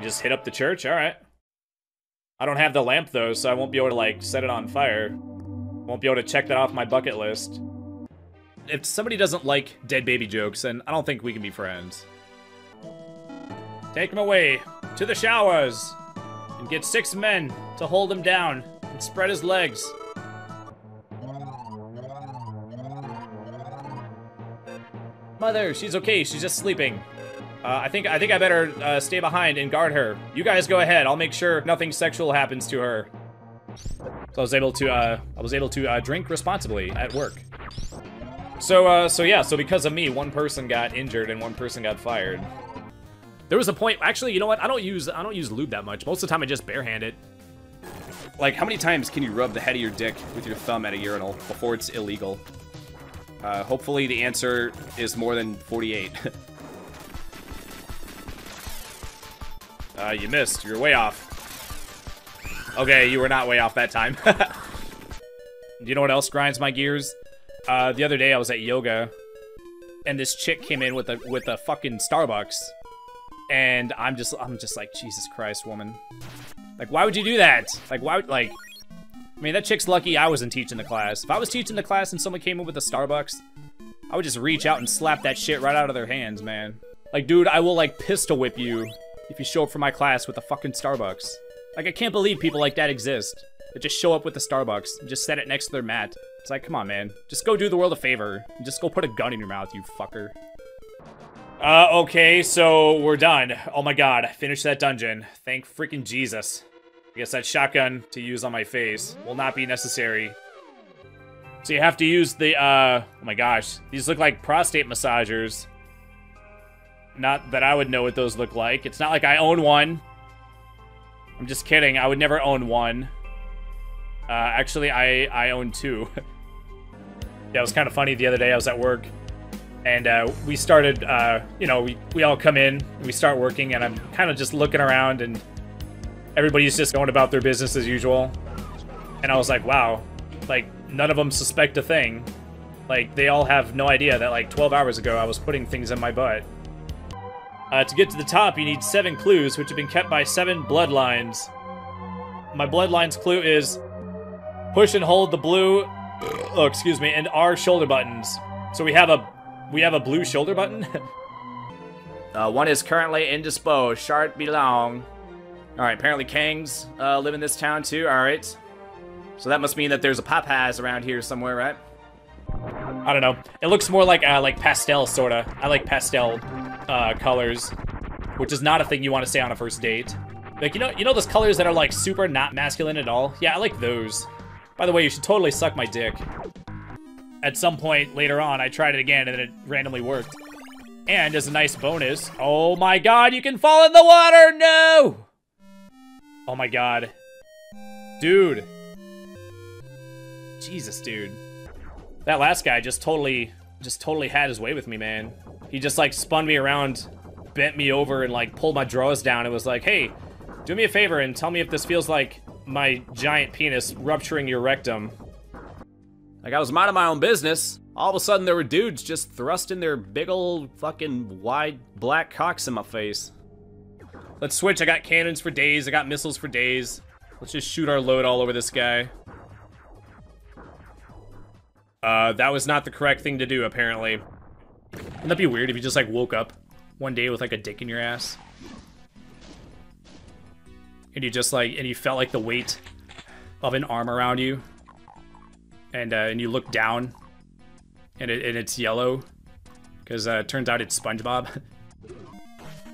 You just hit up the church? Alright. I don't have the lamp though, so I won't be able to like set it on fire. Won't be able to check that off my bucket list. If somebody doesn't like dead baby jokes, then I don't think we can be friends. Take him away to the showers and get six men to hold him down and spread his legs. Mother, she's okay. She's just sleeping. Uh, I think I think I better uh, stay behind and guard her. You guys go ahead. I'll make sure nothing sexual happens to her. So I was able to uh, I was able to uh, drink responsibly at work. So uh, so yeah, so because of me, one person got injured and one person got fired. There was a point. Actually, you know what? I don't use I don't use lube that much. Most of the time, I just barehand it. Like, how many times can you rub the head of your dick with your thumb at a urinal before it's illegal? Uh, hopefully the answer is more than 48. uh, you missed. You're way off. Okay, you were not way off that time. you know what else grinds my gears? Uh, the other day I was at yoga, and this chick came in with a with a fucking Starbucks, and I'm just I'm just like Jesus Christ, woman. Like, why would you do that? Like, why would like? I mean, that chick's lucky I wasn't teaching the class. If I was teaching the class and someone came in with a Starbucks, I would just reach out and slap that shit right out of their hands, man. Like, dude, I will like pistol whip you if you show up for my class with a fucking Starbucks. Like, I can't believe people like that exist. That just show up with the Starbucks and just set it next to their mat. It's like, come on, man. Just go do the world a favor. And just go put a gun in your mouth, you fucker. Uh, okay, so we're done. Oh my god, finish that dungeon. Thank freaking Jesus. I guess that shotgun to use on my face will not be necessary. So you have to use the, uh, oh my gosh. These look like prostate massagers. Not that I would know what those look like. It's not like I own one. I'm just kidding. I would never own one. Uh, actually, I, I own two. yeah, it was kind of funny the other day. I was at work. And uh, we started, uh, you know, we, we all come in, we start working, and I'm kind of just looking around, and everybody's just going about their business as usual. And I was like, wow, like, none of them suspect a thing. Like, they all have no idea that, like, 12 hours ago I was putting things in my butt. Uh, to get to the top, you need seven clues, which have been kept by seven bloodlines. My bloodline's clue is push and hold the blue, oh, excuse me, and R shoulder buttons. So we have a, we have a blue shoulder button? uh, one is currently indisposed. Shart belong. Alright, apparently Kangs uh, live in this town too. Alright. So that must mean that there's a Papaz around here somewhere, right? I don't know. It looks more like uh, like pastel, sorta. I like pastel uh, colors, which is not a thing you want to say on a first date. Like, you know, you know those colors that are like super not masculine at all? Yeah, I like those. By the way, you should totally suck my dick. At some point later on, I tried it again and it randomly worked. And as a nice bonus, oh my god, you can fall in the water! No! Oh my god. Dude. Jesus, dude. That last guy just totally, just totally had his way with me, man. He just like spun me around, bent me over, and like pulled my drawers down and was like, hey, do me a favor and tell me if this feels like my giant penis rupturing your rectum. Like I was minding my own business. All of a sudden there were dudes just thrusting their big old fucking wide black cocks in my face. Let's switch. I got cannons for days. I got missiles for days. Let's just shoot our load all over this guy. Uh, that was not the correct thing to do, apparently. Wouldn't that be weird if you just, like, woke up one day with, like, a dick in your ass? And you just, like, and you felt, like, the weight of an arm around you. And, uh, and you look down, and, it, and it's yellow. Because, uh, it turns out it's SpongeBob.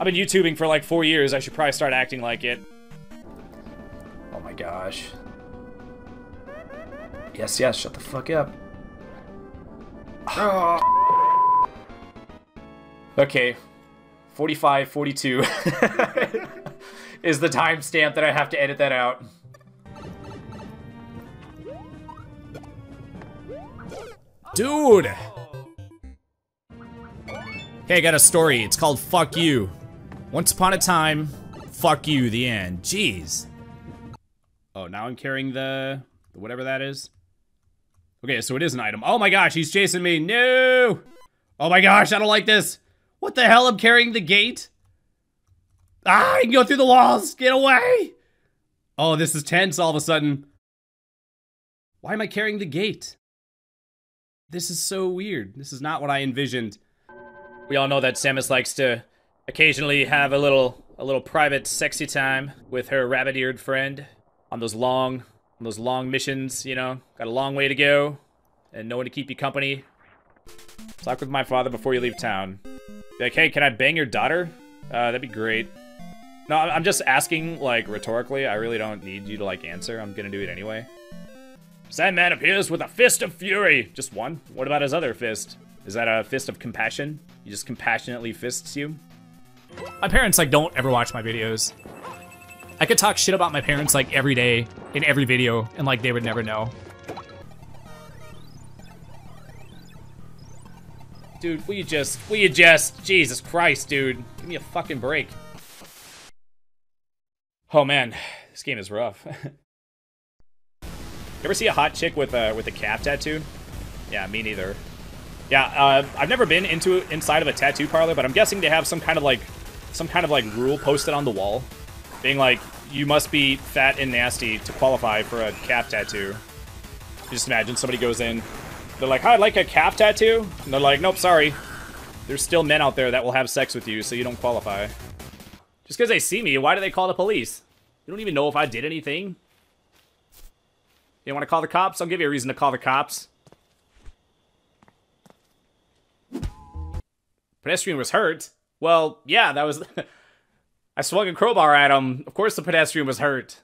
I've been YouTubing for, like, four years. I should probably start acting like it. Oh my gosh. Yes, yes, shut the fuck up. Okay. 45, 42 is the timestamp that I have to edit that out. Dude! Hey, I got a story. It's called Fuck You. Once upon a time, fuck you, the end. Jeez. Oh, now I'm carrying the, the whatever that is. Okay, so it is an item. Oh my gosh, he's chasing me. No! Oh my gosh, I don't like this. What the hell? I'm carrying the gate? Ah, I can go through the walls! Get away! Oh, this is tense all of a sudden. Why am I carrying the gate? This is so weird. This is not what I envisioned. We all know that Samus likes to occasionally have a little a little private sexy time with her rabbit-eared friend on those long on those long missions, you know. Got a long way to go and no one to keep you company. Talk with my father before you leave town. Like, hey, can I bang your daughter? Uh, that'd be great. No, I'm just asking, like, rhetorically. I really don't need you to, like, answer. I'm gonna do it anyway. Sandman appears with a fist of fury. Just one? What about his other fist? Is that a fist of compassion? He just compassionately fists you? My parents, like, don't ever watch my videos. I could talk shit about my parents, like, every day, in every video, and, like, they would never know. Dude, will you just, will you just, Jesus Christ, dude. Give me a fucking break. Oh man, this game is rough. you ever see a hot chick with a with a calf tattoo? Yeah, me neither. Yeah, uh, I've never been into inside of a tattoo parlor, but I'm guessing they have some kind of like some kind of like rule posted on the wall, being like you must be fat and nasty to qualify for a calf tattoo. Just imagine somebody goes in, they're like, I'd like a calf tattoo," and they're like, "Nope, sorry. There's still men out there that will have sex with you, so you don't qualify." Just because they see me, why do they call the police? You don't even know if I did anything. You want to call the cops? I'll give you a reason to call the cops. Pedestrian was hurt. Well, yeah, that was... I swung a crowbar at him. Of course the pedestrian was hurt.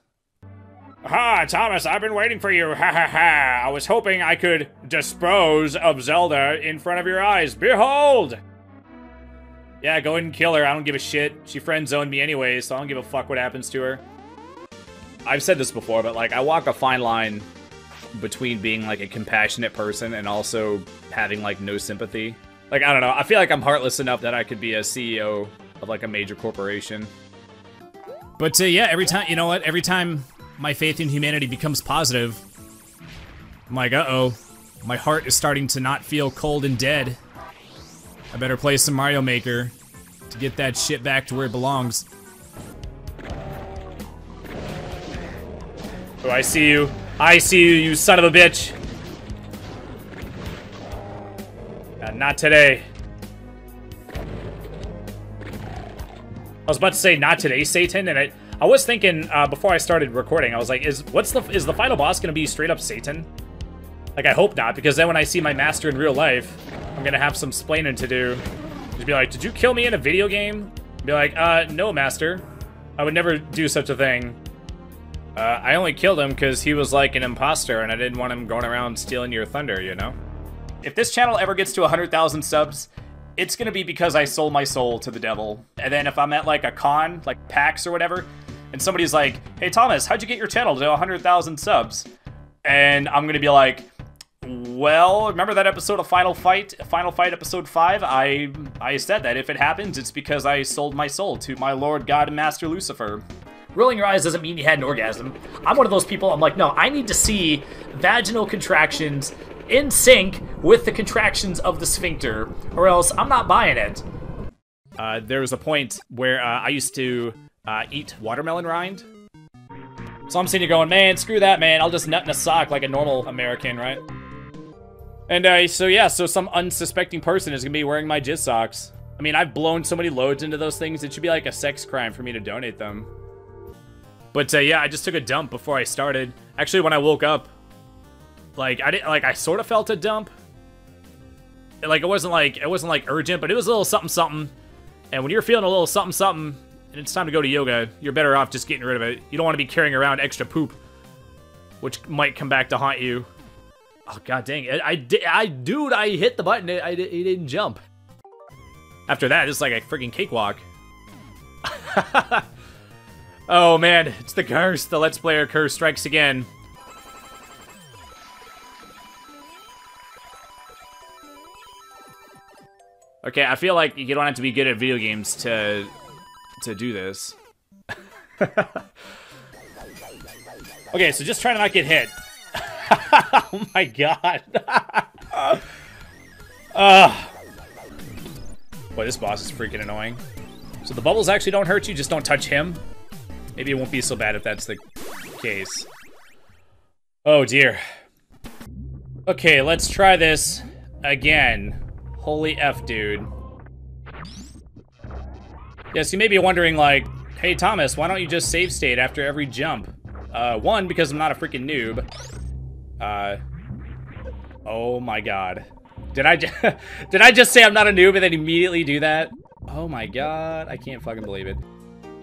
Ha, Thomas, I've been waiting for you. Ha ha ha. I was hoping I could dispose of Zelda in front of your eyes. Behold! Yeah, go ahead and kill her. I don't give a shit. She friend zoned me anyway, so I don't give a fuck what happens to her. I've said this before, but like I walk a fine line between being like a compassionate person and also having like no sympathy. Like I don't know. I feel like I'm heartless enough that I could be a CEO of like a major corporation. But uh, yeah, every time you know what? Every time my faith in humanity becomes positive, I'm like, uh oh, my heart is starting to not feel cold and dead. I better play some Mario Maker to get that shit back to where it belongs. Oh, I see you. I see you, you son of a bitch. Uh, not today. I was about to say not today, Satan, and I, I was thinking uh, before I started recording, I was like, is what's the is the final boss gonna be straight up Satan? Like I hope not, because then when I see my master in real life, I'm gonna have some splaining to do. Just be like, did you kill me in a video game? Be like, uh, no, master. I would never do such a thing. Uh, I only killed him because he was like an imposter and I didn't want him going around stealing your thunder, you know? If this channel ever gets to 100,000 subs, it's gonna be because I sold my soul to the devil. And then if I'm at like a con, like PAX or whatever, and somebody's like, hey Thomas, how'd you get your channel to 100,000 subs? And I'm gonna be like, well, remember that episode of Final Fight, Final Fight episode 5? I I said that if it happens, it's because I sold my soul to my Lord God and Master Lucifer. Rolling your eyes doesn't mean you had an orgasm. I'm one of those people, I'm like, no, I need to see vaginal contractions in sync with the contractions of the sphincter, or else I'm not buying it. Uh, there was a point where uh, I used to uh, eat watermelon rind. So I'm sitting here going, man, screw that, man. I'll just nut in a sock like a normal American, right? And uh, so yeah, so some unsuspecting person is gonna be wearing my jizz socks. I mean, I've blown so many loads into those things, it should be like a sex crime for me to donate them. But uh, yeah, I just took a dump before I started. Actually, when I woke up, like I didn't like I sort of felt a dump. Like it wasn't like it wasn't like urgent, but it was a little something something. And when you're feeling a little something something, and it's time to go to yoga, you're better off just getting rid of it. You don't want to be carrying around extra poop, which might come back to haunt you. Oh god dang! I, I, I dude, I hit the button. I, I, it didn't jump. After that, it's like a freaking cakewalk. oh man, it's the curse. The Let's Player curse strikes again. Okay, I feel like you don't have to be good at video games to to do this. okay, so just try to not get hit. oh my god. uh. Boy, this boss is freaking annoying. So the bubbles actually don't hurt you, just don't touch him. Maybe it won't be so bad if that's the case. Oh dear. Okay, let's try this again. Holy F, dude. Yes, you may be wondering, like, hey, Thomas, why don't you just save state after every jump? Uh, one, because I'm not a freaking noob. Uh, oh my god. Did I, did I just say I'm not a noob and then immediately do that? Oh my god, I can't fucking believe it.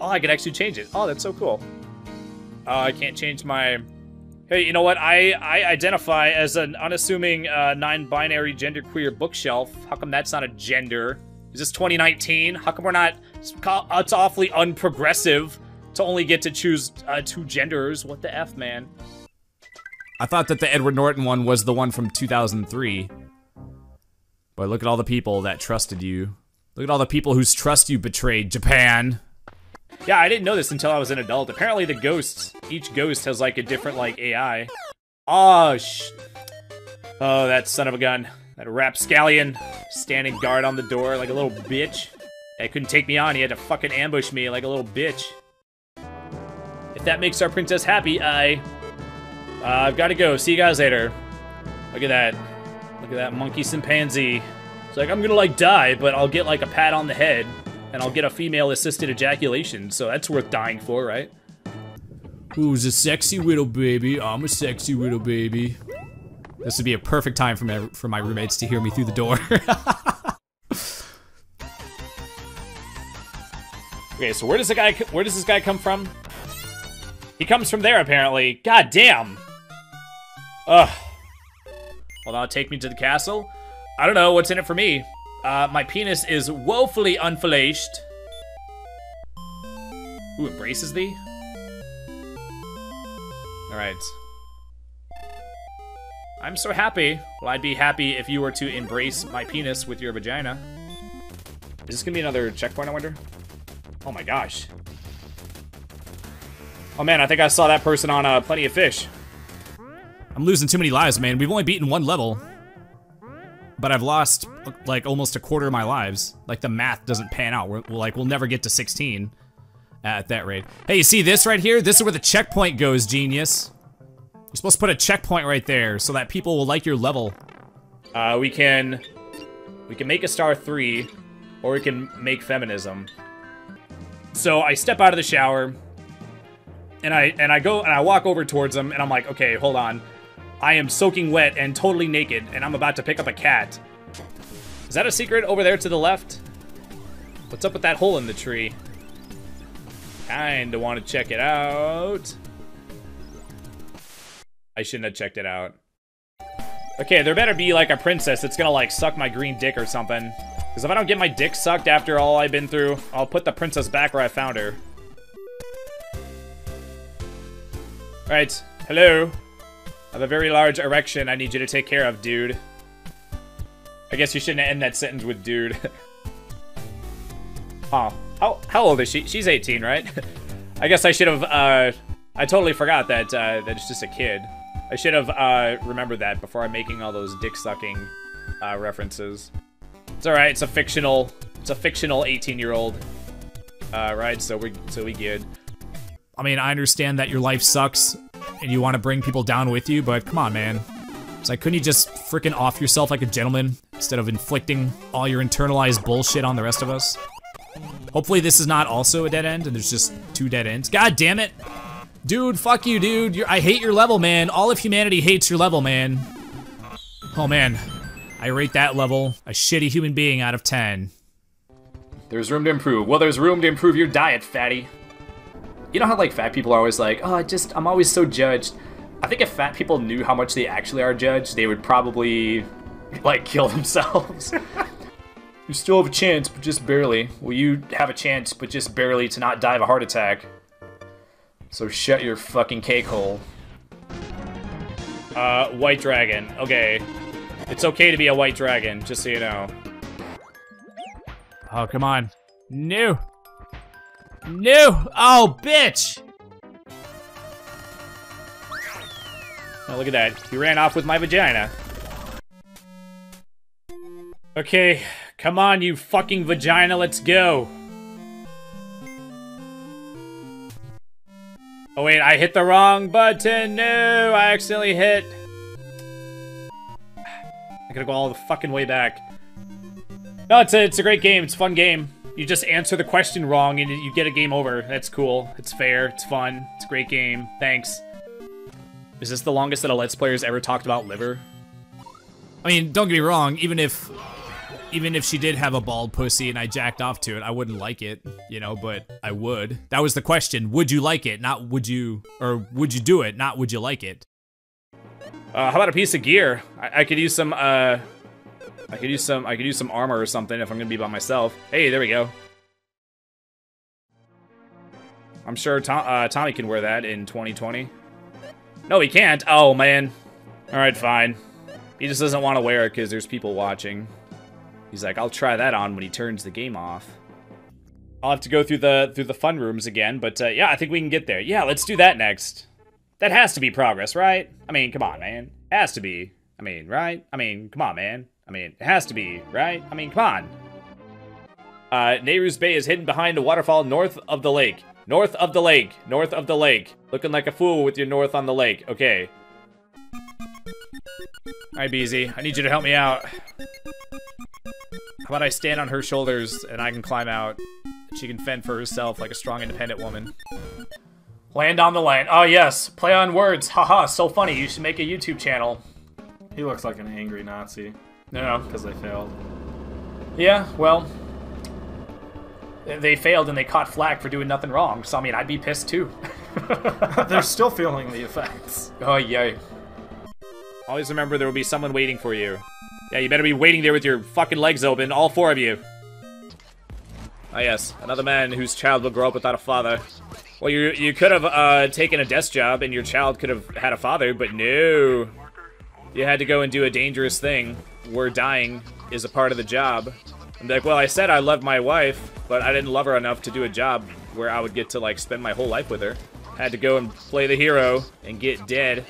Oh, I can actually change it. Oh, that's so cool. Oh, I can't change my... Hey, you know what? I, I identify as an unassuming uh, non-binary genderqueer bookshelf. How come that's not a gender? Is this 2019? How come we're not... It's awfully unprogressive to only get to choose uh, two genders. What the F, man? I thought that the Edward Norton one was the one from 2003. But look at all the people that trusted you. Look at all the people whose trust you betrayed, Japan. Yeah, I didn't know this until I was an adult. Apparently the ghosts, each ghost has like a different like AI. Oh, sh Oh, that son of a gun. That rapscallion standing guard on the door like a little bitch. He couldn't take me on, he had to fucking ambush me like a little bitch. If that makes our princess happy, I... Uh, I've got to go. See you guys later. Look at that. Look at that monkey chimpanzee. It's like, I'm gonna like die, but I'll get like a pat on the head and I'll get a female assisted ejaculation, so that's worth dying for, right? Who's a sexy little baby? I'm a sexy little baby. This would be a perfect time for my, for my roommates to hear me through the door. okay, so where does the guy where does this guy come from? He comes from there apparently. God damn. Ugh. Well, now take me to the castle. I don't know what's in it for me. Uh, my penis is woefully unfalaced. Who embraces thee? Alright. I'm so happy. Well, I'd be happy if you were to embrace my penis with your vagina. Is this gonna be another checkpoint, I wonder? Oh my gosh. Oh man, I think I saw that person on uh, Plenty of Fish. I'm losing too many lives, man. We've only beaten one level but I've lost like almost a quarter of my lives. Like the math doesn't pan out. We're, like we'll never get to 16 at that rate. Hey, you see this right here? This is where the checkpoint goes, genius. You're supposed to put a checkpoint right there so that people will like your level. Uh, we can, we can make a star three, or we can make feminism. So I step out of the shower, and I and I go and I walk over towards them, and I'm like, okay, hold on. I am soaking wet and totally naked, and I'm about to pick up a cat. Is that a secret over there to the left? What's up with that hole in the tree? Kinda want to check it out. I shouldn't have checked it out. Okay, there better be like a princess that's gonna like suck my green dick or something. Because if I don't get my dick sucked after all I've been through, I'll put the princess back where I found her. Alright, hello. I have a very large erection I need you to take care of, dude. I guess you shouldn't end that sentence with dude. huh. How, how old is she? She's 18, right? I guess I should have, uh... I totally forgot that, uh, that it's just a kid. I should have, uh, remembered that before I'm making all those dick-sucking, uh, references. It's alright, it's a fictional... It's a fictional 18-year-old. Uh, right? So we, so we good. I mean, I understand that your life sucks, and you want to bring people down with you, but come on, man. It's like, couldn't you just freaking off yourself like a gentleman instead of inflicting all your internalized bullshit on the rest of us? Hopefully this is not also a dead end and there's just two dead ends. God damn it. Dude, fuck you, dude. You're, I hate your level, man. All of humanity hates your level, man. Oh, man. I rate that level a shitty human being out of 10. There's room to improve. Well, there's room to improve your diet, fatty. You know how like fat people are always like, oh, I just I'm always so judged. I think if fat people knew how much they actually are judged, they would probably like kill themselves. you still have a chance, but just barely. Well, you have a chance, but just barely to not die of a heart attack. So shut your fucking cake hole. Uh, white dragon. Okay. It's okay to be a white dragon, just so you know. Oh, come on. No! No! Oh, bitch! Oh, look at that. He ran off with my vagina. Okay, come on, you fucking vagina, let's go. Oh wait, I hit the wrong button, no, I accidentally hit... I gotta go all the fucking way back. No, it's a, it's a great game. It's a fun game. You just answer the question wrong and you get a game over. That's cool. It's fair. It's fun. It's a great game. Thanks. Is this the longest that a Let's Player's ever talked about liver? I mean, don't get me wrong, even if even if she did have a bald pussy and I jacked off to it, I wouldn't like it, you know, but I would. That was the question. Would you like it? Not would you, or would you do it? Not would you like it? Uh, how about a piece of gear? I, I could use some, uh, I could use some, I could use some armor or something if I'm gonna be by myself. Hey, there we go. I'm sure Tom, uh, Tommy can wear that in 2020. No, he can't. Oh, man. Alright, fine. He just doesn't want to wear it because there's people watching. He's like, I'll try that on when he turns the game off. I'll have to go through the through the fun rooms again, but uh, yeah, I think we can get there. Yeah, let's do that next. That has to be progress, right? I mean, come on, man. It has to be. I mean, right? I mean, come on, man. I mean, it has to be, right? I mean, come on. Uh, Nehru's Bay is hidden behind a waterfall north of the lake. North of the lake. North of the lake. Looking like a fool with your north on the lake. Okay. Alright, BZ. I need you to help me out. How about I stand on her shoulders and I can climb out? She can fend for herself like a strong, independent woman. Land on the land. Oh, yes. Play on words. Haha, so funny. You should make a YouTube channel. He looks like an angry Nazi No. because they failed. Yeah, well. They failed and they caught flack for doing nothing wrong. So, I mean, I'd be pissed too. They're still feeling the effects. Oh, yay. Always remember there will be someone waiting for you. Yeah, you better be waiting there with your fucking legs open, all four of you. Ah, yes, another man whose child will grow up without a father. Well, you you could have uh, taken a desk job and your child could have had a father, but no. You had to go and do a dangerous thing where dying is a part of the job. I'm like, well, I said I loved my wife, but I didn't love her enough to do a job where I would get to, like, spend my whole life with her. Had to go and play the hero and get dead.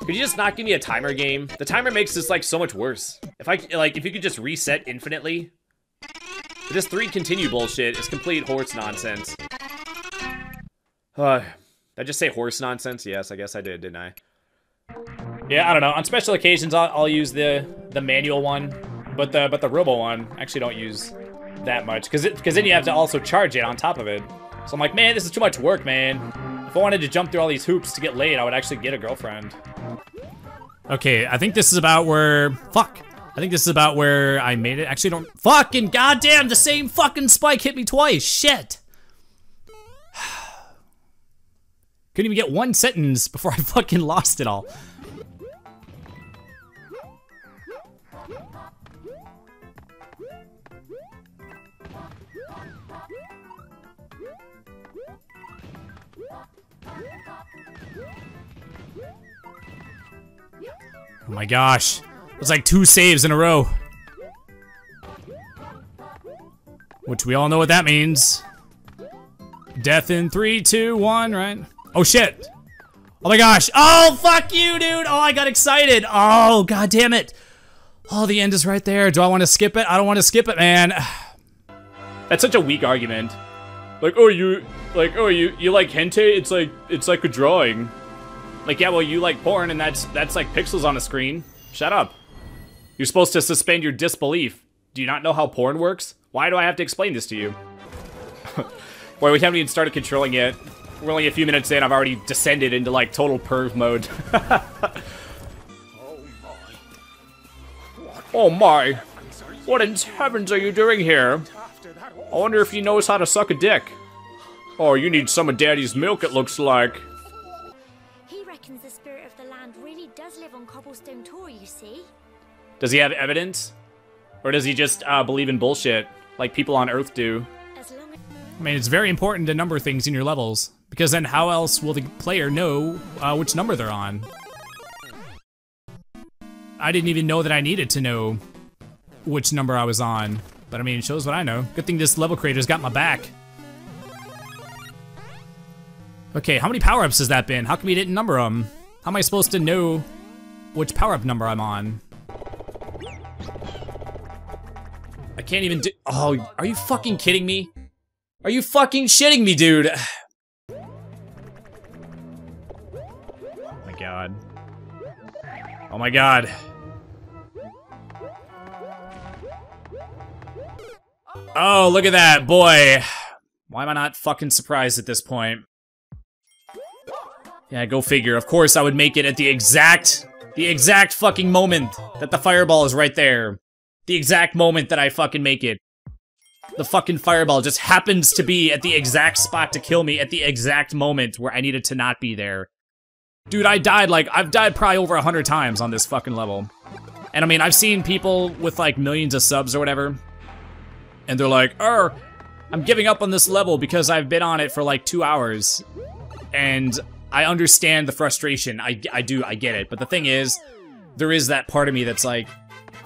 Could you just not give me a timer game? The timer makes this, like, so much worse. If I, like, if you could just reset infinitely. This three continue bullshit is complete horse nonsense. Uh, did I just say horse nonsense? Yes, I guess I did, didn't I? Yeah, I don't know. On special occasions, I'll, I'll use the the manual one, but the but the robo one I actually don't use that much because because then you have to also charge it on top of it. So I'm like, man, this is too much work, man. If I wanted to jump through all these hoops to get laid, I would actually get a girlfriend. Okay, I think this is about where. Fuck. I think this is about where I made it. Actually, don't. Fucking goddamn, the same fucking spike hit me twice. Shit. Couldn't even get one sentence before I fucking lost it all. Oh my gosh. It was like two saves in a row. Which we all know what that means. Death in three, two, one, right? Oh shit. Oh my gosh. Oh, fuck you, dude. Oh, I got excited. Oh, god damn it. Oh, the end is right there. Do I want to skip it? I don't want to skip it, man. That's such a weak argument. Like, oh, you, like, oh, you, you like hentai? It's like, it's like a drawing. Like, yeah, well, you like porn, and that's that's like pixels on a screen. Shut up. You're supposed to suspend your disbelief. Do you not know how porn works? Why do I have to explain this to you? Boy, we haven't even started controlling yet. We're only a few minutes in. I've already descended into like total perv mode. oh my! What in heavens are you doing here? I wonder if he knows how to suck a dick. Oh, you need some of Daddy's milk. It looks like. He reckons the spirit of the land really does live on Cobblestone Tor, you see. Does he have evidence? Or does he just uh, believe in bullshit, like people on Earth do? I mean, it's very important to number things in your levels. Because then how else will the player know uh, which number they're on? I didn't even know that I needed to know which number I was on. But I mean, it shows what I know. Good thing this level creator's got my back. Okay, how many power-ups has that been? How come he didn't number them? How am I supposed to know which power-up number I'm on? I can't even do- Oh, are you fucking kidding me? Are you fucking shitting me, dude? Oh my god. Oh my god. Oh, look at that, boy. Why am I not fucking surprised at this point? Yeah, go figure. Of course I would make it at the exact, the exact fucking moment that the fireball is right there. The exact moment that I fucking make it. The fucking fireball just happens to be at the exact spot to kill me at the exact moment where I needed to not be there. Dude, I died like, I've died probably over a hundred times on this fucking level. And I mean, I've seen people with like millions of subs or whatever, and they're like, er, I'm giving up on this level because I've been on it for like two hours. And I understand the frustration. I, I do, I get it. But the thing is, there is that part of me that's like,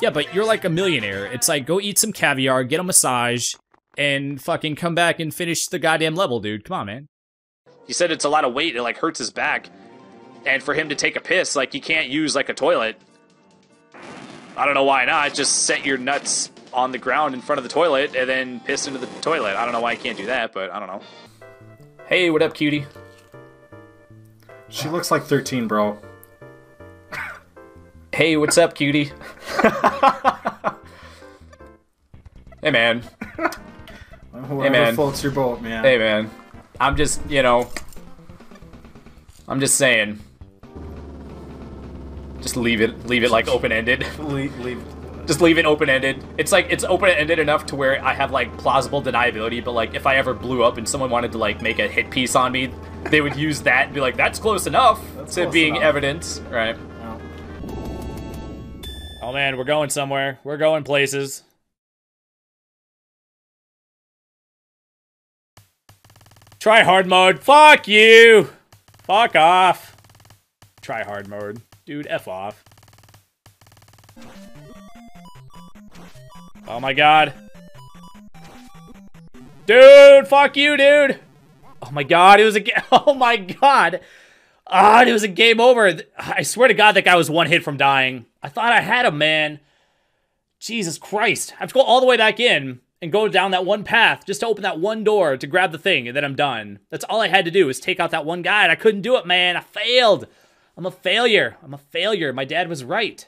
yeah, but you're like a millionaire. It's like, go eat some caviar, get a massage, and fucking come back and finish the goddamn level, dude. Come on, man. He said it's a lot of weight. It like hurts his back. And for him to take a piss, like he can't use like a toilet. I don't know why not. Just set your nuts on the ground in front of the toilet and then piss into the toilet. I don't know why I can't do that, but I don't know. Hey, what up, cutie? She looks like 13, bro. Hey, what's up, cutie? hey, man. Whoever man. floats your boat, man. Hey, man. I'm just, you know. I'm just saying. Just leave it, leave it like open ended. Leave, leave. just leave it open ended. It's like it's open ended enough to where I have like plausible deniability, but like if I ever blew up and someone wanted to like make a hit piece on me, they would use that and be like, "That's close enough That's to close being enough. evidence." Right. Oh man, we're going somewhere. We're going places. Try hard mode. Fuck you. Fuck off. Try hard mode. Dude, F off. Oh my god. Dude, fuck you, dude. Oh my god, it was a Oh my god. Ah, it was a game over. I swear to god that guy was one hit from dying. I thought I had him, man. Jesus Christ. I have to go all the way back in and go down that one path just to open that one door to grab the thing and then I'm done. That's all I had to do was take out that one guy and I couldn't do it, man. I failed. I'm a failure. I'm a failure. My dad was right.